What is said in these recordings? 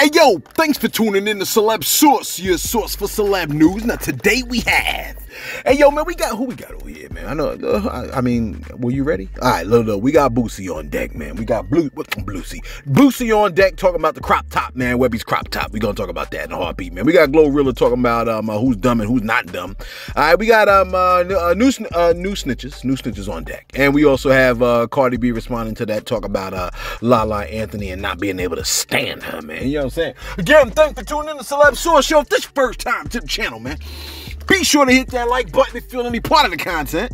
Hey yo, thanks for tuning in to Celeb Source, your source for celeb news. Now today we have. Hey yo, man, we got who we got over here, man. I know. Uh, I, I, mean, were you ready? All right, look, look, we got Boosie on deck, man. We got Blue, Bluesy, Boosie on deck talking about the crop top, man. Webbie's crop top. We gonna talk about that in a heartbeat, man. We got Glorilla talking about um uh, who's dumb and who's not dumb. All right, we got um uh, uh, new uh, new snitches, new snitches on deck, and we also have uh, Cardi B responding to that talk about uh La La Anthony and not being able to stand her, man. You know what I'm saying? Again, thanks for tuning in to Celeb Source Show. If this your first time to the channel, man, be sure to hit that like button if you feel any part of the content.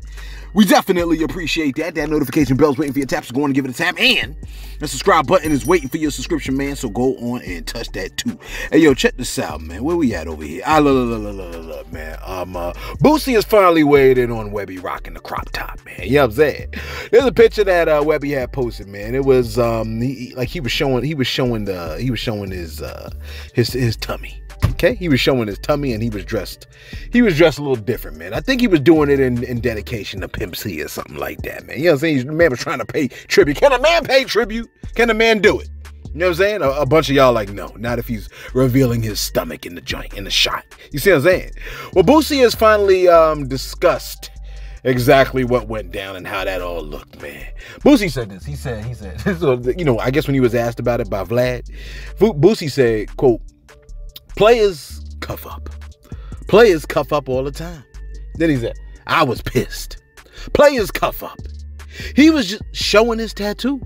We definitely appreciate that. That notification bell's waiting for your taps. So go on and give it a tap. And the subscribe button is waiting for your subscription, man. So go on and touch that too. Hey, yo, check this out, man. Where we at over here? I love, love, love, love, love, man. Um, uh, Boosie has finally weighed in on Webbie rocking the crop top, man. You know what I'm saying? There's a picture that uh, Webbie had posted, man. It was um, he, like he was showing, he was showing the, he was showing his, uh, his, his tummy. Okay, he was showing his tummy and he was dressed. He was dressed a little different, man. I think he was doing it in, in dedication to Pimp C or something like that, man. You know what I'm saying? The man was trying to pay tribute. Can a man pay tribute? Can a man do it? You know what I'm saying? A, a, bunch of y'all like, no, not if he's revealing his stomach in the joint, in the shot. You see what I'm saying? Well, Boosie has finally um, discussed exactly what went down and how that all looked, man. Boosie said this. He said, he said, so, you know, I guess when he was asked about it by Vlad, Boosie said, quote, Players cuff up. Players cuff up all the time. Then he said, I was pissed. Players cuff up. He was just showing his tattoo.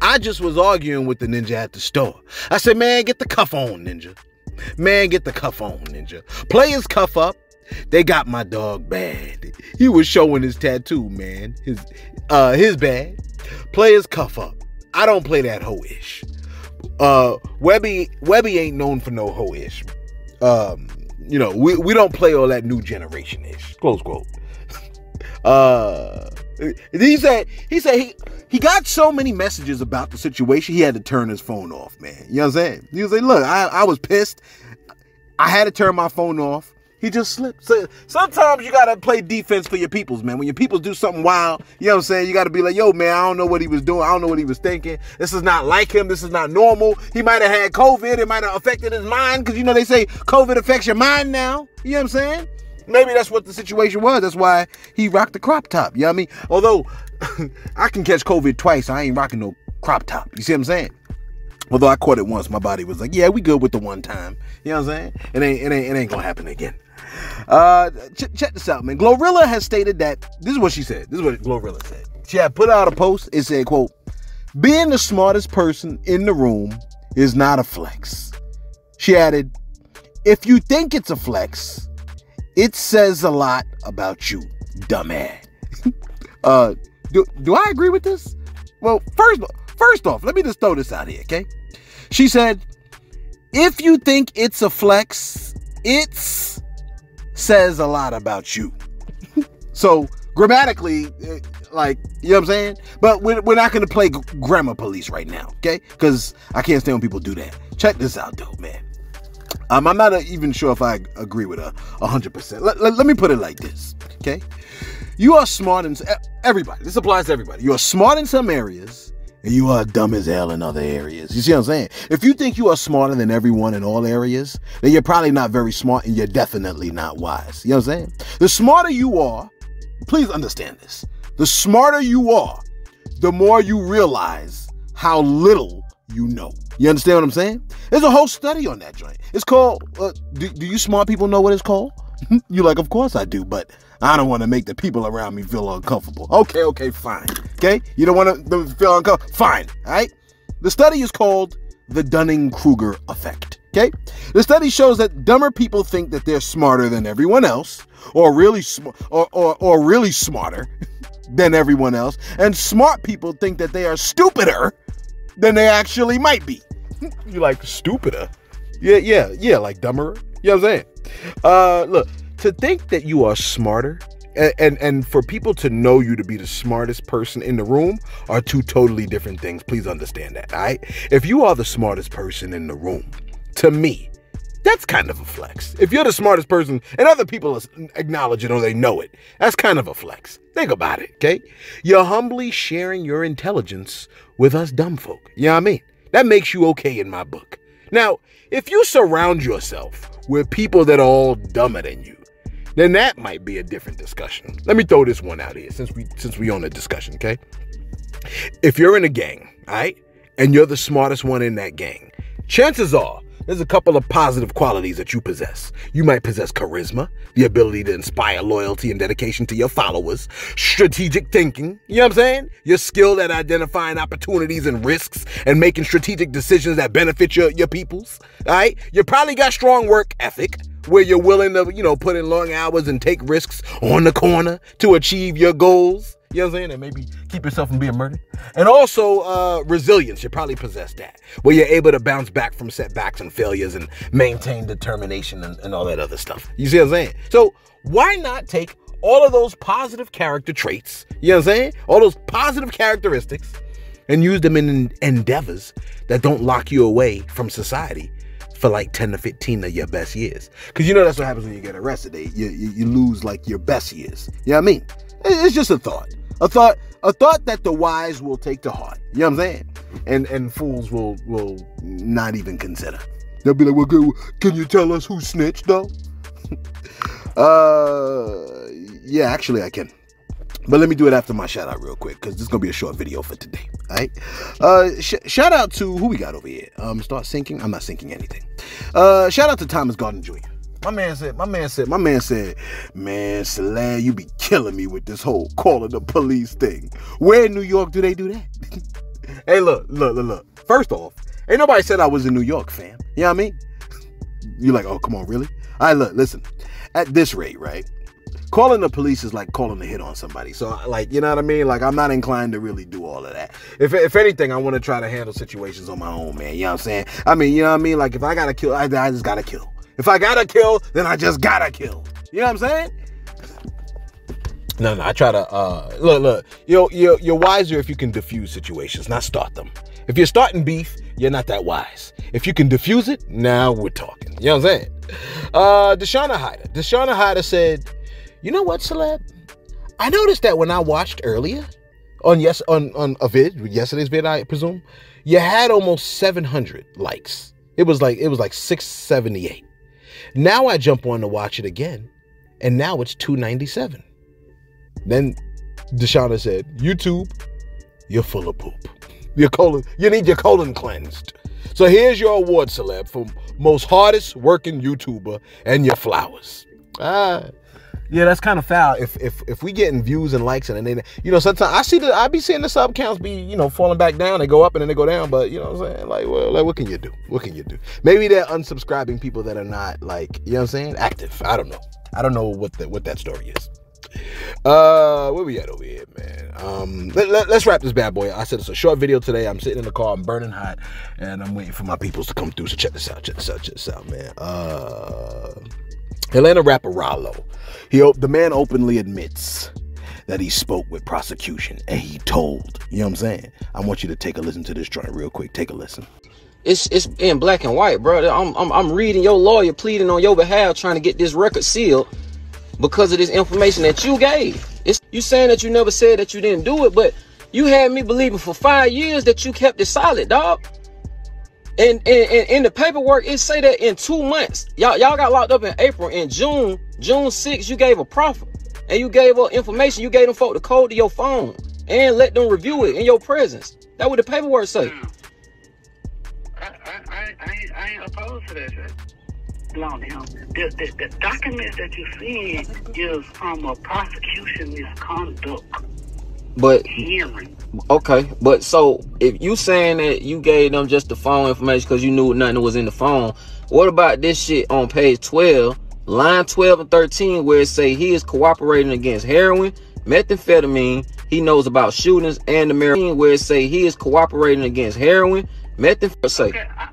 I just was arguing with the ninja at the store. I said, man, get the cuff on, ninja. Man, get the cuff on, ninja. Players cuff up. They got my dog bad. He was showing his tattoo, man. His uh his bad. Players cuff up. I don't play that ho-ish. Uh, Webbie Webbie ain't known for no ho ish. Um, you know, we, we don't play all that new generation ish. Close quote. uh, he said he said he he got so many messages about the situation he had to turn his phone off. Man, you know what I'm saying? He was like, "Look, I I was pissed. I had to turn my phone off. He just slipped. So sometimes you gotta play defense for your peoples, man. When your peoples do something wild, you know what I'm saying? You gotta be like, yo, man, I don't know what he was doing. I don't know what he was thinking. This is not like him. This is not normal. He might have had COVID. It might have affected his mind. Cause you know they say COVID affects your mind now. You know what I'm saying? Maybe that's what the situation was. That's why he rocked the crop top. You know what I mean? Although I can catch COVID twice, I ain't rocking no crop top. You see what I'm saying? Although I caught it once, my body was like, "Yeah, we good with the one time." You know what I'm saying? It ain't, it ain't, it ain't gonna happen again. Uh, ch- check this out, man. Glorilla has stated that this is what she said. This is what Glorilla said. She had put out a post. It said, "quote Being the smartest person in the room is not a flex." She added, "If you think it's a flex, it says a lot about you, dumbass." uh, do do I agree with this? Well, first first off, let me just throw this out here, okay? She said, "If you think it's a flex, it's." Says a lot about you. so grammatically, eh, like, you know what I'm saying? But we're, we're not going to play grammar police right now, okay? Because I can't stand when people do that. Check this out, though, man. Um, I'm not even sure if I agree with her 100%. Let, let, let me put it like this, okay? You are smart in everybody. This applies to everybody. You are smart in some areas and you are dumb as hell in other areas. You see what I'm saying? If you think you are smarter than everyone in all areas, then you're probably not very smart and you're definitely not wise. You know what I'm saying? The smarter you are, please understand this. The smarter you are, the more you realize how little you know. You understand what I'm saying? There's a whole study on that joint. It's called, uh, do, do you smart people know what it's called? You're like, of course I do, but I don't want to make the people around me feel uncomfortable. Okay, okay, fine. Okay, you don't want to feel uncomfortable. Fine. All right. The study is called the Dunning-Kruger effect. Okay, the study shows that dumber people think that they're smarter than everyone else, or really smart, or, or or really smarter than everyone else, and smart people think that they are stupider than they actually might be. you like stupider? Yeah, yeah, yeah, like dumber. You know what I'm saying? Uh, look, to think that you are smarter and, and, and for people to know you to be the smartest person in the room are two totally different things. Please understand that, all right? If you are the smartest person in the room, to me, that's kind of a flex. If you're the smartest person and other people acknowledge it or they know it, that's kind of a flex. Think about it, okay? You're humbly sharing your intelligence with us dumb folk. You know what I mean? That makes you okay in my book. Now, if you surround yourself with people that are all dumber than you, then that might be a different discussion. Let me throw this one out here since we since we on a discussion, okay? If you're in a gang, right, and you're the smartest one in that gang, chances are there's a couple of positive qualities that you possess. You might possess charisma, the ability to inspire loyalty and dedication to your followers, strategic thinking, you know what I'm saying? You're skilled at identifying opportunities and risks and making strategic decisions that benefit your, your peoples, all right? You probably got strong work ethic where you're willing to, you know, put in long hours and take risks on the corner to achieve your goals. You know what I'm saying? And maybe keep yourself from being murdered. And also uh, resilience. You probably possess that, where you're able to bounce back from setbacks and failures and maintain determination and, and all that other stuff. You see what I'm saying? So why not take all of those positive character traits, you know what I'm saying? All those positive characteristics and use them in endeavors that don't lock you away from society for like 10 to 15 of your best years. Because you know that's what happens when you get arrested. You, you, you lose like your best years. You know what I mean? It's just a thought. A thought, a thought that the wise will take to heart. You know what I'm saying? And and fools will will not even consider. They'll be like, well, can you tell us who snitched though? uh, yeah, actually I can. But let me do it after my shout out real quick because this is gonna be a short video for today. All right. Uh, sh shout out to who we got over here. Um, start syncing. I'm not syncing anything. Uh, shout out to Thomas Garden Jr. My man said, my man said, my man said, man, Celeb, you be killing me with this whole calling the police thing. Where in New York do they do that? hey, look, look, look, look. First off, ain't nobody said I was in New York, fam. You know what I mean? You're like, oh, come on, really? All right, look, listen. At this rate, right? Calling the police is like calling a hit on somebody. So, like, you know what I mean? Like, I'm not inclined to really do all of that. If, if anything, I want to try to handle situations on my own, man. You know what I'm saying? I mean, you know what I mean? Like, if I gotta kill, I, I just gotta kill. If I gotta kill, then I just gotta kill. You know what I'm saying? No, no, I try to uh look, look. You're you're you're wiser if you can diffuse situations, not start them. If you're starting beef, you're not that wise. If you can diffuse it, now we're talking. You know what I'm saying? Uh Deshauna Hyder. Deshauna Hyder said, you know what, celeb? I noticed that when I watched earlier on yes on on a vid, yesterday's vid, I presume, you had almost 700 likes. It was like it was like 678. Now I jump on to watch it again, and now it's 297. Then Deshauna said, YouTube, you're full of poop. Your colon, you need your colon cleansed. So here's your award celeb for most hardest working YouTuber and your flowers. Ah. Yeah, that's kind of foul. If if if we getting views and likes and then you know sometimes I see the I be seeing the sub counts be you know falling back down. They go up and then they go down. But you know what I'm saying? Like well, like what can you do? What can you do? Maybe they're unsubscribing people that are not like you know what I'm saying active. I don't know. I don't know what the, what that story is. Uh, where we at over here, man? Um, let, let, us wrap this bad boy. I said it's a short video today. I'm sitting in the car. I'm burning hot, and I'm waiting for my peoples to come through. So check this out. Check this out. Check this out, man. Uh. Atlanta rapper. He the man openly admits that he spoke with prosecution and he told. You know what I'm saying? I want you to take a listen to this joint real quick. Take a listen. It's it's in black and white, bro. I'm I'm, I'm reading your lawyer pleading on your behalf, trying to get this record sealed because of this information that you gave. It's you saying that you never said that you didn't do it, but you had me believing for five years that you kept it solid, dog. And, in the paperwork, it say that in two months, y'all y'all got locked up in April. In June, June 6th, you gave a proffer. And you gave up information. You gave them folk the code to your phone. And let them review it in your presence. That what the paperwork say. I, I, I, I ain't opposed to that. Belong him. The, the, the documents that you see is from a prosecution misconduct but hearing. Okay, but so if you saying that you gave them just the phone information because you knew nothing was in the phone, what about this shit on page 12, line 12 and 13, where it say he is cooperating against heroin, methamphetamine, he knows about shootings, and the marijuana, where it say he is cooperating against heroin, methamphetamine. Okay, I,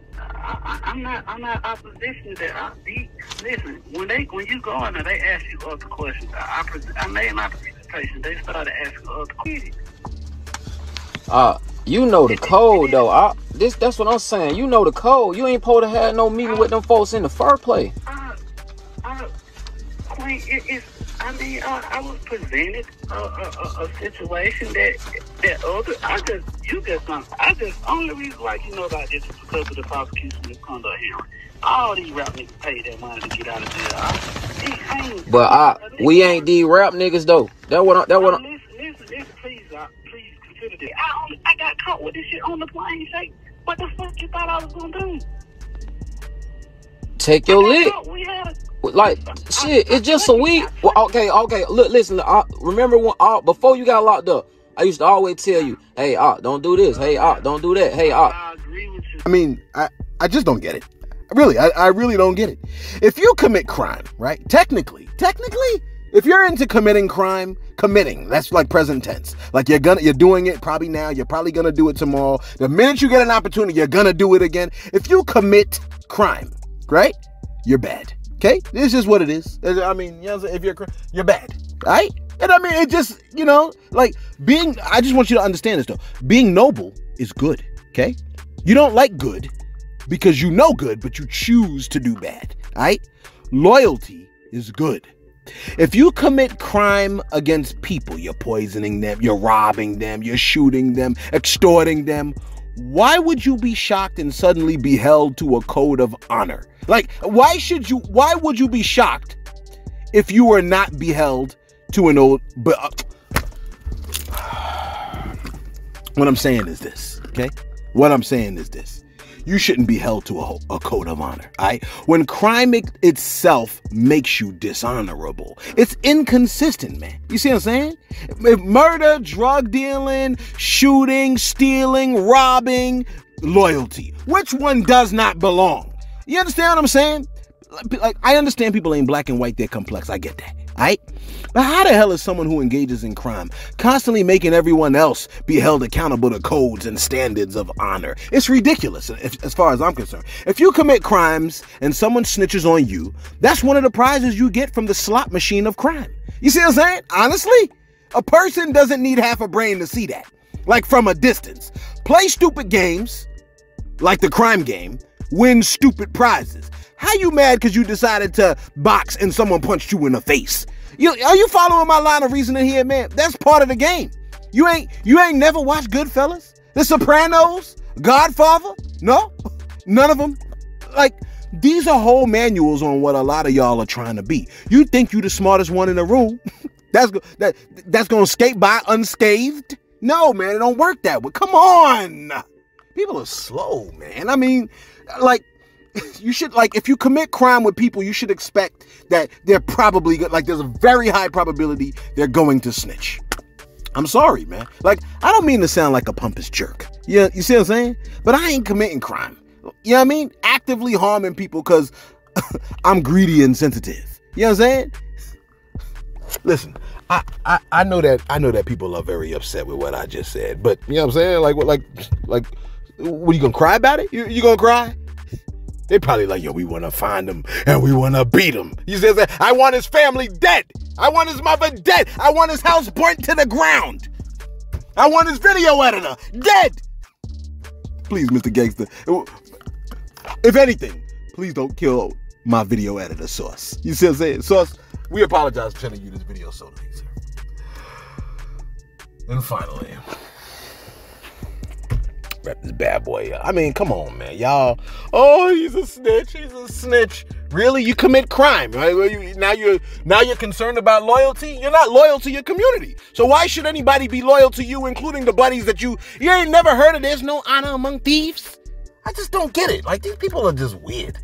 I, am not. I'm not opposition to uh, that. I, listen, when they when you go in there, they ask you other questions. I, I, I made my presentation. They started asking other questions. Uh, you know the code though. I this that's what I'm saying. You know the code. You ain't supposed to have no meeting with them folks in the first place. Uh, uh, Queen, it, it's I mean, I, I was presented a, a, a, a situation that that other. I just you just. I just only reason why you know about this is because of the prosecution misconduct hearing. All these rap niggas pay that money to get out of jail. I, ain't, But I, we ain't these rap niggas though. That what I, that what I, listen, listen, listen, please, uh, please consider this. I only, I got caught with this shit on the plane. Say, what the fuck you thought I was gonna do? take your lick. We had a, Like shit, it's just a week. Well, okay, okay. Look, listen. I, remember when uh, before you got locked up, I used to always tell you, "Hey, uh, don't do this. Hey, uh, don't do that. Hey, uh." I mean, I, I just don't get it. Really, I, I really don't get it. If you commit crime, right? Technically, technically, if you're into committing crime, committing, that's like present tense. Like you're gonna you're doing it probably now, you're probably gonna do it tomorrow. The minute you get an opportunity, you're gonna do it again. If you commit crime, right? You're bad. Okay? This is what it is. I mean, you know, what I'm saying? if you're you're bad. Right? And I mean, it just, you know, like being I just want you to understand this though. Being noble is good, okay? You don't like good because you know good, but you choose to do bad. Right? Loyalty is good. If you commit crime against people, you're poisoning them, you're robbing them, you're shooting them, extorting them, why would you be shocked and suddenly be held to a code of honor? Like, why should you, why would you be shocked if you were not beheld to an old, but, uh, what I'm saying is this, okay? What I'm saying is this. You shouldn't be held to a, a code of honor, right? When crime it- itself makes you dishonorable, it's inconsistent, man. You see what I'm saying? If murder, drug dealing, shooting, stealing, robbing, loyalty. Which one does not belong? You understand what I'm saying? Like, I understand people ain't black and white, they're complex. I get that. Alright? But how the hell is someone who engages in crime constantly making everyone else be held accountable to codes and standards of honor? It's ridiculous if, as far as I'm concerned. If you commit crimes and someone snitches on you, that's one of the prizes you get from the slot machine of crime. You see what I'm saying? Honestly, a person doesn't need half a brain to see that. Like from a distance. Play stupid games, like the crime game, win stupid prizes. How you mad because you decided to box and someone punched you in the face? You, are you following my line of reasoning here, man? That's part of the game. You ain't you ain't never watched Goodfellas, The Sopranos, Godfather? No, none of them. Like these are whole manuals on what a lot of y'all are trying to be. You think you the smartest one in the room? that's that that's gonna skate by unscathed? No, man, it don't work that way. Come on, people are slow, man. I mean, like you should like if you commit crime with people you should expect that they're probably like there's a very high probability they're going to snitch. I'm sorry man. Like i don't mean to sound like a pompous jerk. Yeah you see what i'm saying? But i ain't committing crime. You know what i mean? Actively harming people because i'm greedy and sensitive. You know what i'm saying? Listen I, I i know that i know that people are very upset with what i just said but you know what i'm saying? Like what like like what are you gonna cry about it? You, you gonna cry they probably like, yo, we want to find him and we want to beat him. You see what I'm saying? I want his family dead. I want his mother dead. I want his house burnt to the ground. I want his video editor dead. Please, Mr. Gangster. If anything, please don't kill my video editor, Sauce. You see what I'm saying? Sauce, we apologize for sending you this video so late, sir. And finally, wrap this bad boy up. I mean, come on, man. Y'all, oh, he's a snitch. He's a snitch. Really? You commit crime, right? Now you're now you're concerned about loyalty. You're not loyal to your community. So why should anybody be loyal to you, including the buddies that you you ain't never heard of? There's no honor among thieves. I just don't get it. Like these people are just weird.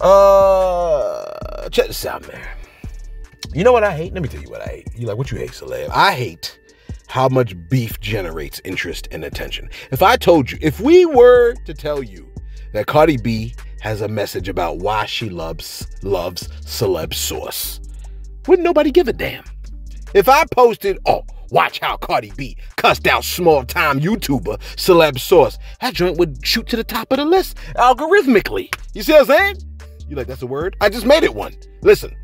Uh, check this out, man. You know what I hate? Let me tell you what I hate. You like what you hate, Celeb? I hate how much beef generates interest and attention. If I told you, if we were to tell you that Cardi B has a message about why she loves loves celeb sauce, wouldn't nobody give a damn? If I posted, oh, watch how Cardi B cussed out small time YouTuber celeb sauce, that joint would shoot to the top of the list algorithmically. You see what I'm saying? You like that's a word? I just made it one. Listen,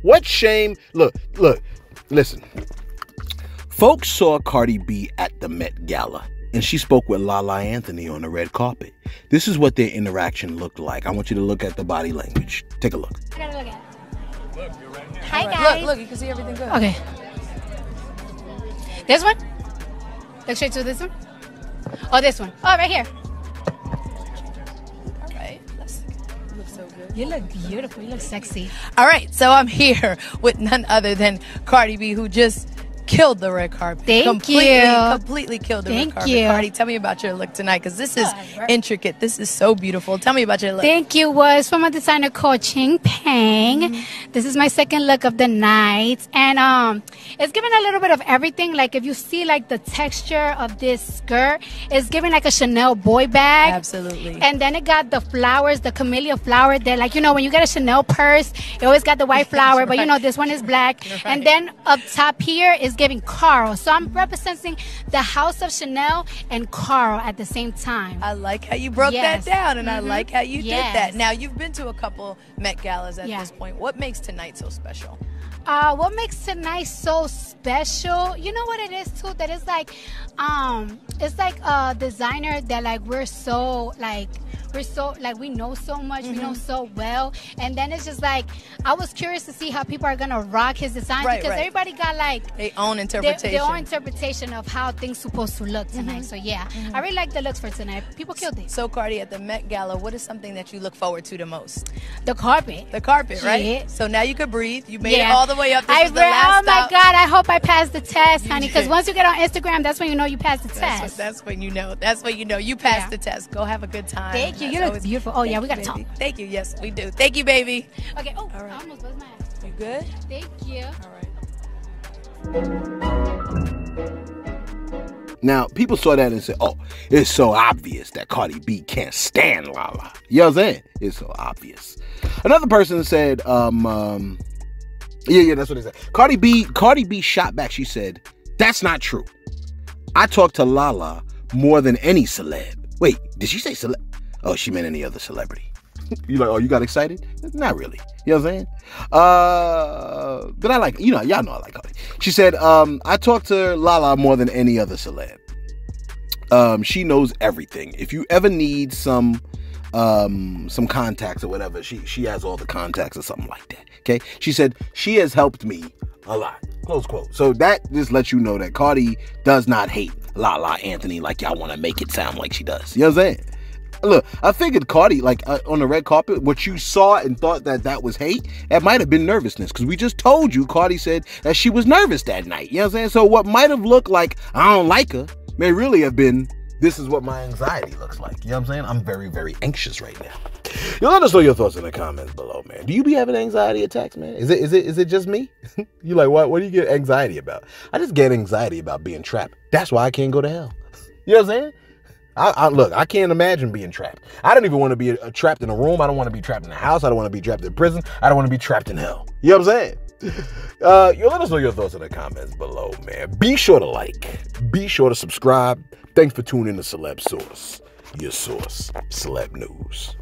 what shame? Look, look, listen. Folks saw Cardi B at the Met Gala, and she spoke with La La Anthony on the red carpet. This is what their interaction looked like. I want you to look at the body language. Take a look. I gotta look at it. Hi, guys. Look, look, you can see everything good. Okay. This one? Look straight to this one? Oh, this one. Oh, right here. All right. Let's look so good. You look beautiful. You look sexy. All right, so I'm here with none other than Cardi B, who just killed the red carpet. Thank completely, you. Completely killed the Thank red carpet. Thank you. Cardi, tell me about your look tonight, because this is intricate. This is so beautiful. Tell me about your look. Thank you. Was from a designer called Chenpeng. This is my second look of the night, and um, it's giving a little bit of everything. Like if you see like the texture of this skirt, it's giving like a Chanel boy bag. Absolutely. And then it got the flowers, the camellia flower. That like you know when you get a Chanel purse, it always got the white flower, but you know this one is black. And then up top here is giving Carl. So I'm representing the house of Chanel and Carl at the same time. I like how you broke Yes. that down, and I Mhm. like how you Yes. did that. Now, you've been to a couple Met Galas at Yeah. this point. What makes tonight so special? Uh, what makes tonight so special? You know what it is too. That it's like, um, it's like a designer that like we're so like we're so like we know so much, we Mm-hmm. know so well, and then it's just like I was curious to see how people are gonna rock his design Right, because right. everybody got like. They own Their, interpretation. their own interpretation of how things supposed to look Mm-hmm. tonight. So yeah, I really like the looks for tonight. People killed it. so, Cardi, at the Met Gala, what is something that you look forward to the most? The carpet. The carpet, right? Yeah. So now you could breathe. You made it all the way up. This I was the re- last oh my stop. god! I hope I passed the test, honey. Because once you get on Instagram, that's when you know you passed the That's, test. what, that's when you know. That's when you know you passed Yeah. the test. Go have a good time. Thank you. That's You look beautiful. Oh, yeah, we gotta talk. Thank you. Yes, we do. Thank you, baby. Okay. Oh, All right. I almost buzzed my ass. You good? Thank you. All right. Now, people saw that and said, oh, it's so obvious that Cardi B can't stand La La. You know what I'm saying? It's so obvious. Another person said, um, um, yeah, yeah, that's what they said. Cardi B, Cardi B shot back. She said, that's not true. I talk to La La more than any celeb. Wait, did she say celeb? Oh, she meant any other celebrity. you like, oh, you got excited? Not really. You know what I'm saying? Uh, but I like, you know, y'all know I like Cardi. She said, um, I talk to La La more than any other celeb. Um, she knows everything. If you ever need some um some contacts or whatever, she she has all the contacts or something like that. Okay. She said she has helped me a lot. Close quote. So that just lets you know that Cardi does not hate La La Anthony like y'all want to make it sound like she does. You know what I'm saying? Look, I figured Cardi, like uh, on the red carpet, what you saw and thought that that was hate, that might have been nervousness. Because we just told you, Cardi said that she was nervous that night. You know what I'm saying? So what might have looked like, I don't like her, may really have been, this is what my anxiety looks like. You know what I'm saying? I'm very, very anxious right now. You let us know your thoughts in the comments below, man. Do you be having anxiety attacks, man? Is it is it is it just me? you like what? What do you get anxiety about? I just get anxiety about being trapped. That's why I can't go to hell. You know what I'm saying? I, I look, I can't imagine being trapped. I don't even want to be uh, trapped in a room. I don't want to be trapped in a house. I don't want to be trapped in prison. I don't want to be trapped in hell. You know what I'm saying? Uh, let us know your thoughts in the comments below, man. Be sure to like. Be sure to subscribe. Thanks for tuning in to Celeb Source, your source, celeb news.